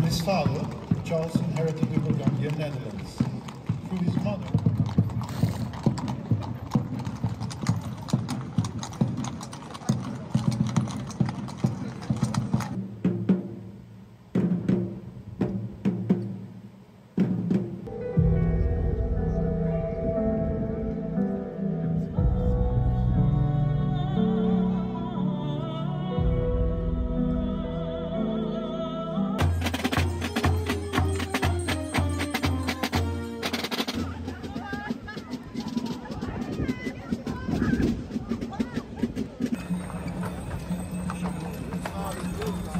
his father, Charles inherited the Burgundian Netherlands. Through his mother, Hallelujah.